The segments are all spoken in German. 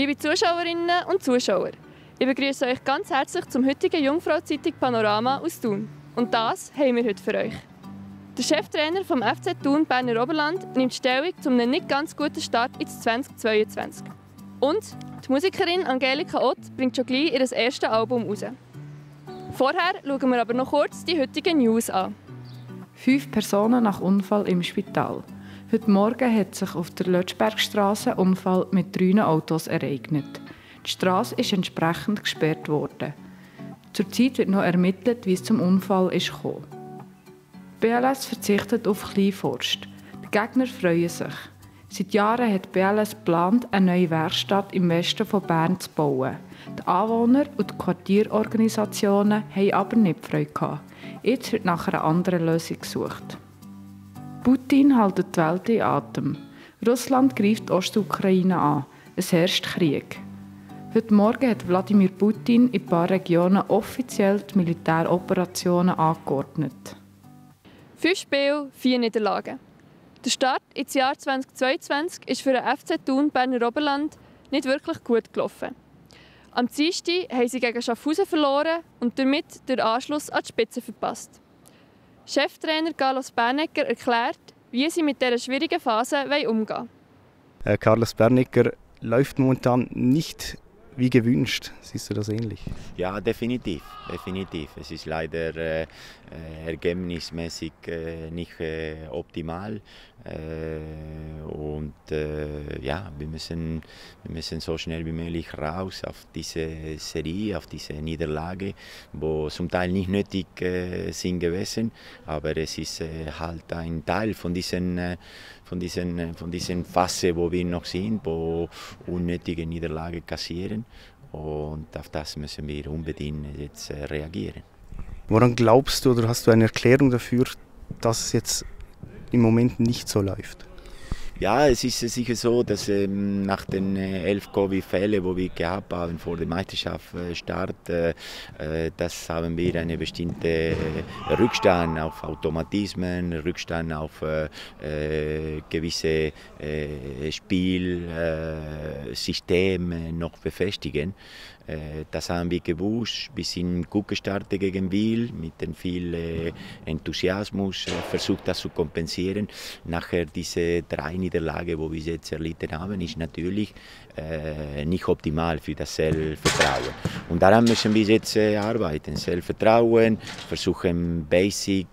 Liebe Zuschauerinnen und Zuschauer, ich begrüße euch ganz herzlich zum heutigen Jungfrau-Zeitung Panorama aus Thun. Und das haben wir heute für euch. Der Cheftrainer vom FC Thun Berner Oberland nimmt Stellung zu einem nicht ganz guten Start ins 2022. Und die Musikerin Angelika Ott bringt schon gleich ihr erstes Album raus. Vorher schauen wir aber noch kurz die heutigen News an. Fünf Personen nach Unfall im Spital. Heute Morgen hat sich auf der Lötschbergstraße ein Unfall mit drei Autos ereignet. Die Straße ist entsprechend gesperrt worden. Zurzeit wird noch ermittelt, wie es zum Unfall ist gekommen. BLS verzichtet auf Kleinforst. Die Gegner freuen sich. Seit Jahren hat BLS geplant, eine neue Werkstatt im Westen von Bern zu bauen. Die Anwohner und die Quartierorganisationen haben aber nicht Freude Jetzt wird nach einer anderen Lösung gesucht. Putin hält die Welt in Atem. Russland greift Ostukraine an. Es herrscht Krieg. Heute Morgen hat Wladimir Putin in ein paar Regionen offiziell die Militäroperationen angeordnet. Fünf Spiele, vier Niederlagen. Der Start ins Jahr 2022 ist für den FC Thun Berner Oberland nicht wirklich gut gelaufen. Am Dienstag haben sie gegen Schaffhausen verloren und damit den Anschluss an die Spitze verpasst. Cheftrainer Carlos Bernecker erklärt, wie sie mit dieser schwierigen Phase umgehen wollen. Äh, Carlos Bernecker läuft momentan nicht wie gewünscht. Siehst du das ähnlich? Ja, definitiv. definitiv. Es ist leider äh, äh ergebnismäßig äh, nicht äh, optimal. Äh, und äh, ja, wir müssen, wir müssen so schnell wie möglich raus auf diese Serie, auf diese Niederlage, wo zum Teil nicht nötig sind gewesen, aber es ist halt ein Teil von diesen, von diesen, von diesen Phase, wo wir noch sind, wo unnötige Niederlage kassieren und auf das müssen wir unbedingt jetzt reagieren. Woran glaubst du oder hast du eine Erklärung dafür, dass es jetzt im Moment nicht so läuft? Ja, es ist sicher so, dass ähm, nach den äh, elf Covid-Fällen, die wir gehabt haben vor dem Meisterschaftsstart, äh, äh, das haben wir einen bestimmten äh, Rückstand auf Automatismen, Rückstand auf äh, äh, gewisse Spielsysteme noch befestigen. Äh, das haben wir gewusst. Wir sind gut gestartet gegen Wiel mit viel äh, Enthusiasmus, äh, versucht das zu kompensieren. Nachher diese drei Niederlagen, die wir jetzt erlitten haben, ist natürlich nicht optimal für das Selbstvertrauen. Und daran müssen wir jetzt arbeiten. Selbstvertrauen, versuchen Basic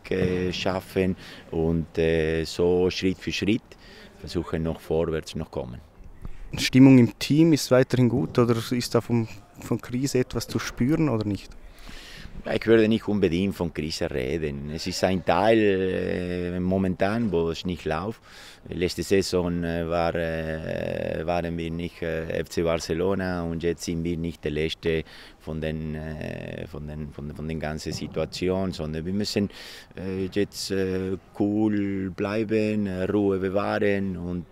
schaffen und so Schritt für Schritt versuchen noch vorwärts noch kommen. Stimmung im Team ist weiterhin gut oder ist da vom von Krise etwas zu spüren oder nicht? Ich würde nicht unbedingt von Krise reden. Es ist ein Teil äh, momentan, wo es nicht läuft. Letzte Saison äh, war, äh, waren wir nicht äh, FC Barcelona und jetzt sind wir nicht der Letzte von den, äh, von den, von, von den ganzen Situationen, sondern wir müssen äh, jetzt cool bleiben, Ruhe bewahren und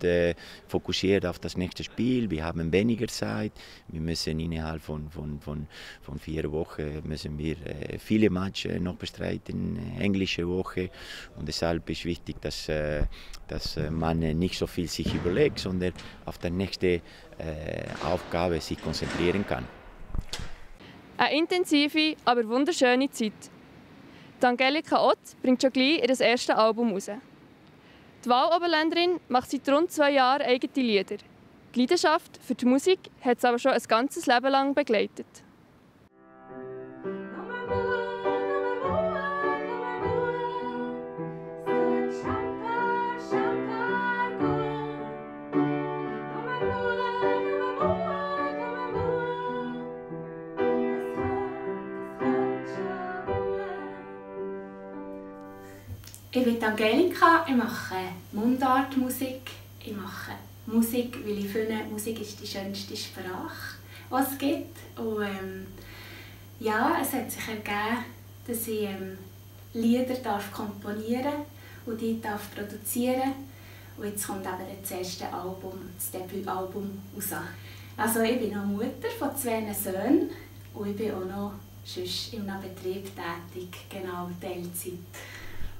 fokussiert auf das nächste Spiel. Wir haben weniger Zeit. Wir müssen innerhalb von, von, von, von vier Wochen müssen wir viele Matches noch bestreiten, englische Woche und deshalb ist wichtig, dass, dass man nicht so viel sich überlegt, sondern auf die nächste äh, Aufgabe sich konzentrieren kann. Eine intensive, aber wunderschöne Zeit. Die Angelika Ott bringt schon gleich ihr erstes Album raus. Die Wahloberländerin macht seit rund zwei Jahren eigene Lieder. Die Leidenschaft für die Musik hat sie aber schon ein ganzes Leben lang begleitet. Ich bin Angelika, ich mache Mundartmusik. Ich mache Musik, weil ich finde, Musik ist die schönste Sprache, die es gibt. Und ähm, ja, es hat sich ergeben, dass ich ähm, Lieder darf komponieren und die darf produzieren und jetzt kommt eben das erste Album, das Debütalbum raus. Also ich bin noch Mutter von zwei Söhnen und ich bin auch noch sonst in einem Betrieb tätig, genau Teilzeit.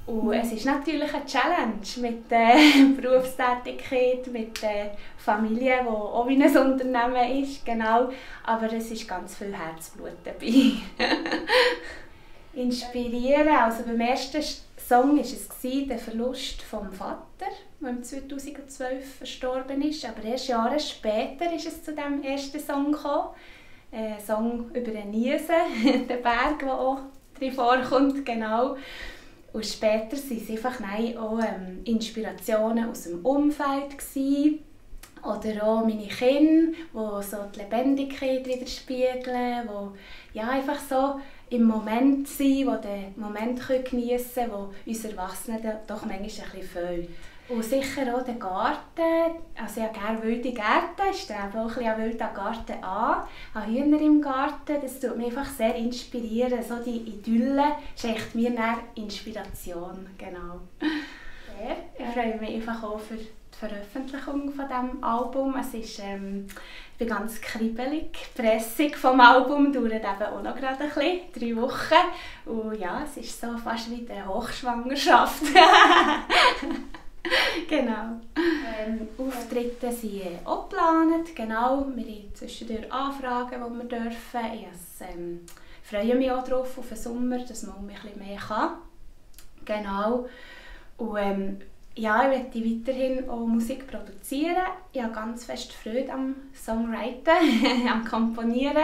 Und es ist natürlich eine Challenge mit der Berufstätigkeit, mit der Familie, die auch wie ein Unternehmen ist, genau. Aber es ist ganz viel Herzblut dabei. Inspirieren, also beim ersten Song war es der Verlust vom Vater, der 2012 verstorben ist. Aber erst Jahre später ist es zu dem ersten Song gekommen. Ein Song über den Niesen, den Berg, der auch drin vorkommt, genau. Und später waren es einfach auch ähm, Inspirationen aus dem Umfeld. Gewesen. Oder auch meine Kinder, die so die Lebendigkeit widerspiegeln, die ja, einfach so im Moment sind, die den Moment geniessen können, wo uns Erwachsenen doch manchmal ein bisschen fehlen. Und sicher auch der Garten. Also ich habe gerne wilde Gärten, ich strebe auch ein bisschen an wilden Garten an. Habe Hühner im Garten, das tut mich einfach sehr inspirieren. So die Idylle schenkt mir dann Inspiration, genau. Sehr. Ich freue mich einfach auch für die Veröffentlichung von diesem Album. Es ist, ähm, ich bin ganz kribbelig. Die Pressung des Albums dauert eben auch noch gerade ein bisschen, drei Wochen. Und ja, es ist so fast wie eine Hochschwangerschaft. genau. Ähm, Auftritte sind auch geplant, genau. Wir haben zwischendurch Anfragen, die wir dürfen. Ich ähm, freue mich auch darauf, auf den Sommer, dass man ein bisschen mehr kann. Genau. Und ähm, ja, ich möchte weiterhin auch Musik produzieren. Ich habe ganz fest Freude am Songwriting, am Komponieren.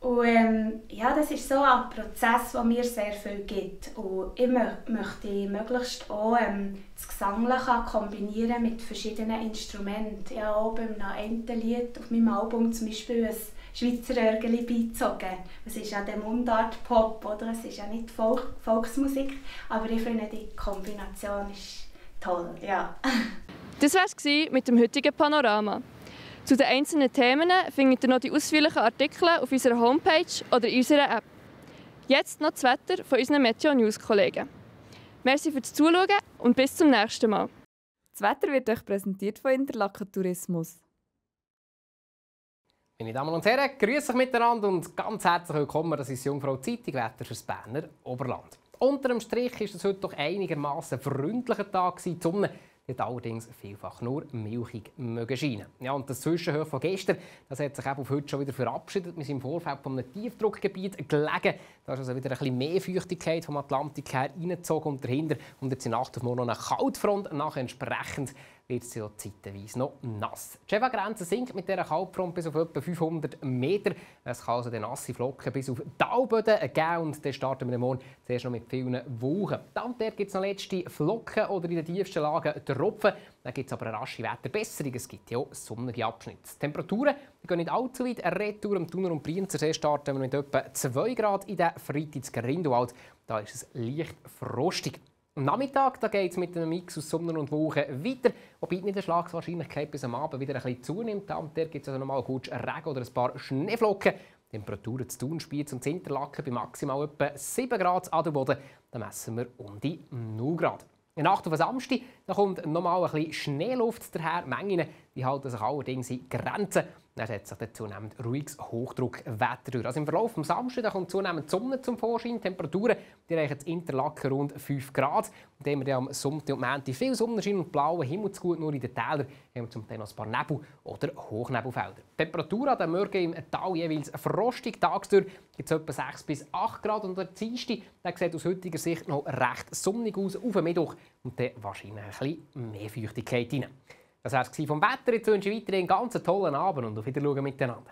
Und ähm, ja, das ist so ein Prozess, der mir sehr viel gibt. Und ich möchte möglichst auch ähm, das Gesangliche kombinieren mit verschiedenen Instrumenten. Ich habe auch beim einen Lied auf meinem Album zum Beispiel ein Schweizer Örgeli beizogen. Es ist ja der Mundart-Pop, oder? Es ist ja nicht Folk Volksmusik, aber ich finde, die Kombination ist toll, ja. Das war es mit dem heutigen Panorama. Zu den einzelnen Themen findet ihr noch die ausführlichen Artikel auf unserer Homepage oder in unserer App. Jetzt noch das Wetter von unseren Meteo News Kollegen. Merci fürs Zuschauen und bis zum nächsten Mal. Das Wetter wird euch präsentiert von Interlaken Tourismus. Meine Damen und Herren, grüße euch miteinander und ganz herzlich willkommen. Das ist Jungfrau Zeitung Wetter fürs Berner Oberland. Unter dem Strich ist es heute doch einigermaßen freundlicher Tag. Die Sonne wird allerdings vielfach nur milchig mögen scheinen. Ja, und das Zwischenhoch von gestern das hat sich auf heute schon wieder verabschiedet. Wir sind im Vorfeld von einem Tiefdruckgebiet gelegen. Da ist also wieder ein bisschen mehr Feuchtigkeit vom Atlantik her reingezogen und dahinter. Und jetzt in Nacht auf morgen noch eine Kaltfront. Nachher entsprechend wird es ja zeitweise noch nass. Die Cheva-Grenze sinkt mit dieser Kaltfront bis auf etwa 500 Meter. Es kann also nasse Flocken bis auf Talböden geben und dann starten wir morgen zuerst noch mit vielen Wochen. Dann gibt es noch letzte Flocken oder in den tiefsten Lagen Tropfen. Dann gibt es aber eine rasche Wetterbesserung. Es gibt ja auch sonnige Abschnitte. Die Temperaturen die gehen nicht allzu weit. Retour am Thuner und Brienzersee starten wir mit etwa 2 Grad in der Freitags Grindelwald. Da ist es leicht frostig. Am Nachmittag geht es mit einem Mix aus Sonne und Woche weiter, wobei die Niederschlagswahrscheinlichkeit bis am Abend wieder ein bisschen zunimmt. Und der gibt es also nochmal gut Regen oder ein paar Schneeflocken. Temperaturen zu Thun, Spiez und Interlaken bei maximal etwa 7 Grad Adelboden. Da messen wir um die 0 Grad. In Nacht auf Samstag da kommt nochmal ein bisschen Schneeluft daher. Mengen die halten sich allerdings in Grenzen. Dann setzt sich dann zunehmend ruhiges Hochdruckwetter durch. Also Im Verlauf des Samstags kommt zunehmend die Sonne zum Vorschein. Die Temperaturen die reichen in Interlaken rund 5 Grad. Indem wir am Sonntag und Montag viel Sonnenschein und blauen Himmel zu gut, nur in den Tälern haben wir zum Teil noch ein paar Nebel- oder Hochnebelfelder. Die Temperatur an den Morgen im Tal jeweils frostig. Tagsüber gibt es etwa 6 bis 8 Grad. Und der Dienstag der sieht aus heutiger Sicht noch recht sonnig aus. Auf dem Mittwoch und dann wahrscheinlich ein bisschen mehr Feuchtigkeit rein. Das war es vom Wetter. Jetzt wünsche ich weiterhin einen ganz tollen Abend und auf Wiedersehen miteinander.